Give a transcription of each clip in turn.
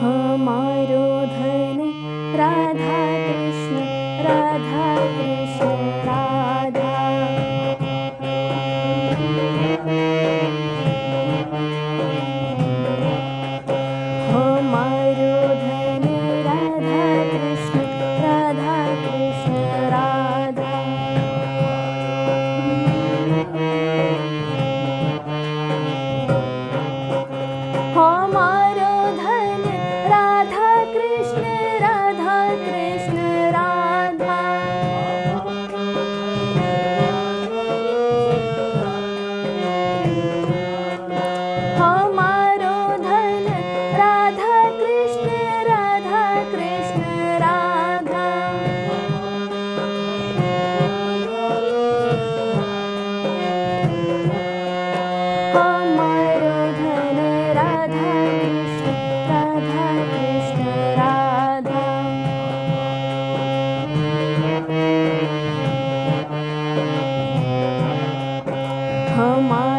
हमारो धन राधा कृष्ण राधा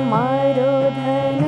मो ध